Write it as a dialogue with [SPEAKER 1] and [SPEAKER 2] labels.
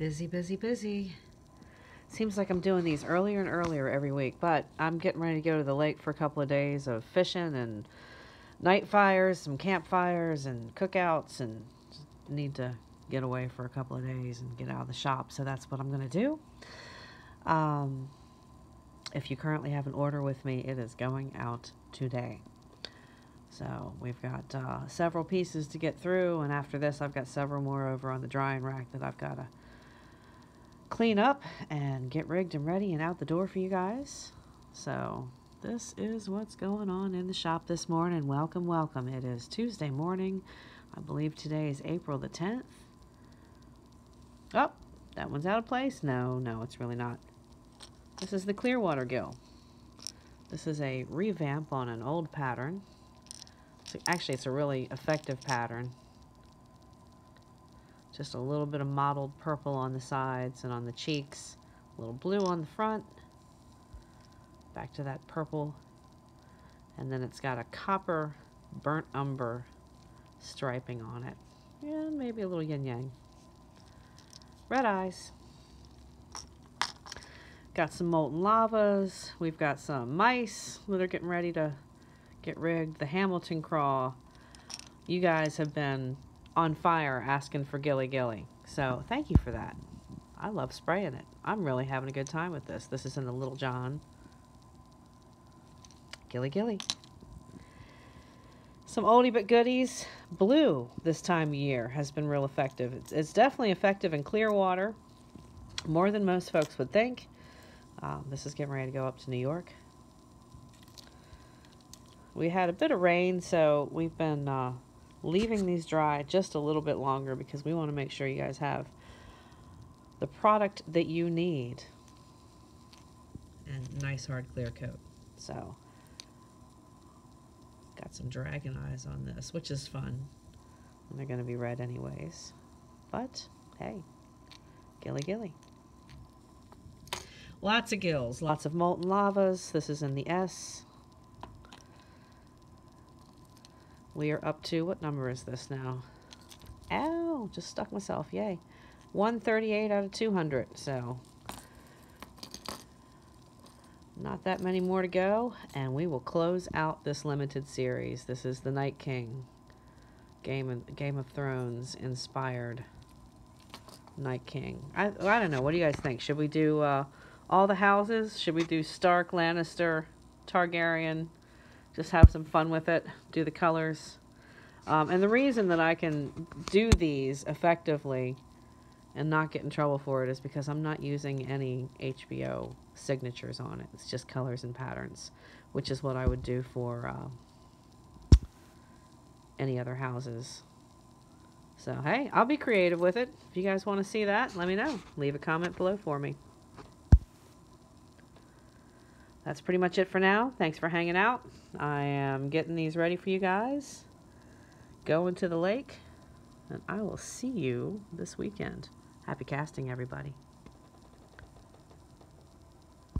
[SPEAKER 1] Busy, busy, busy. Seems like I'm doing these earlier and earlier every week, but I'm getting ready to go to the lake for a couple of days of fishing and night fires, some campfires and cookouts, and need to get away for a couple of days and get out of the shop. So that's what I'm going to do. Um, if you currently have an order with me, it is going out today. So we've got uh, several pieces to get through, and after this, I've got several more over on the drying rack that I've got to clean up and get rigged and ready and out the door for you guys. So this is what's going on in the shop this morning. Welcome, welcome. It is Tuesday morning. I believe today is April the 10th. Oh, that one's out of place? No, no, it's really not. This is the Clearwater Gill. This is a revamp on an old pattern. So actually, it's a really effective pattern. Just a little bit of mottled purple on the sides and on the cheeks. A little blue on the front. Back to that purple. And then it's got a copper burnt umber striping on it. And maybe a little yin-yang. Red eyes. Got some molten lavas. We've got some mice that are getting ready to get rigged. The Hamilton craw. You guys have been on fire asking for Gilly Gilly. So thank you for that. I love spraying it. I'm really having a good time with this. This is in the Little John. Gilly Gilly. Some oldie but goodies. Blue this time of year has been real effective. It's, it's definitely effective in clear water, more than most folks would think. Um, this is getting ready to go up to New York. We had a bit of rain, so we've been uh, leaving these dry just a little bit longer because we want to make sure you guys have the product that you need. And nice hard clear coat. So, got some dragon eyes on this, which is fun. And they're going to be red anyways. But, hey, gilly gilly. Lots of gills, lots of molten lavas. This is in the S. We are up to, what number is this now? Ow, just stuck myself, yay. 138 out of 200, so not that many more to go, and we will close out this limited series. This is the Night King, Game of, Game of Thrones inspired Night King. I, I don't know, what do you guys think? Should we do uh, all the houses? Should we do Stark, Lannister, Targaryen? Just have some fun with it. Do the colors. Um, and the reason that I can do these effectively and not get in trouble for it is because I'm not using any HBO signatures on it. It's just colors and patterns, which is what I would do for uh, any other houses. So, hey, I'll be creative with it. If you guys want to see that, let me know. Leave a comment below for me that's pretty much it for now. Thanks for hanging out. I am getting these ready for you guys. Going to the lake. And I will see you this weekend. Happy casting, everybody.